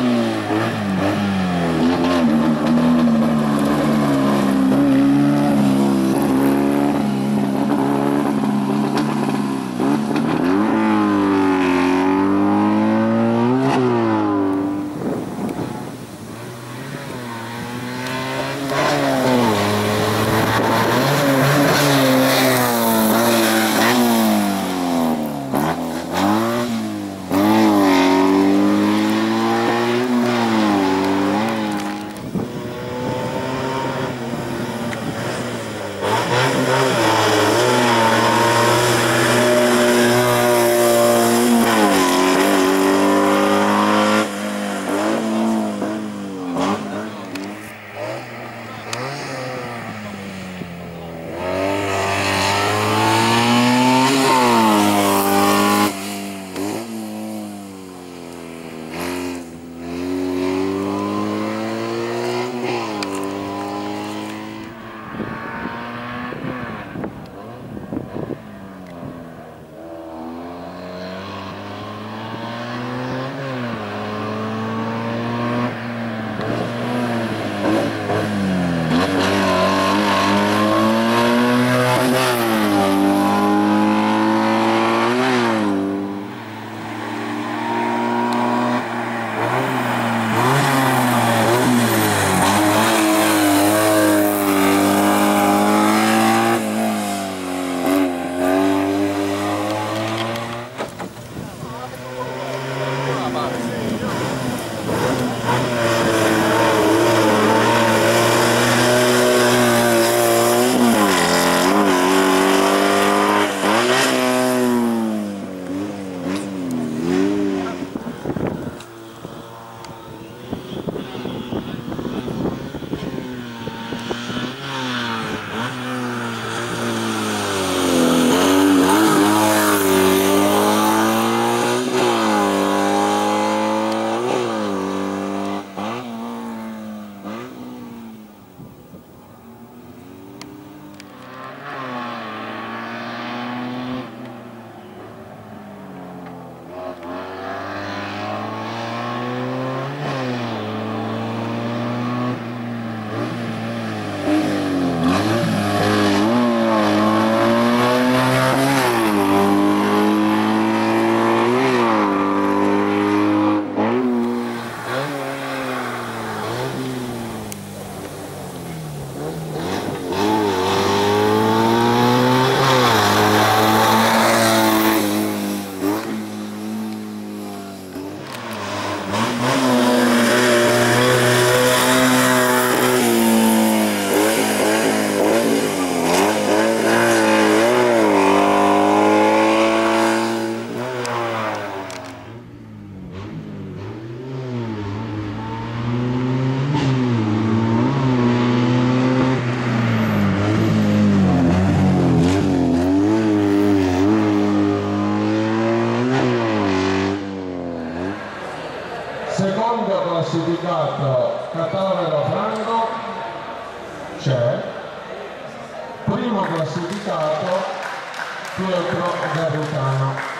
Música classificato Catalero Franco. C'è. Primo classificato Pietro Garritano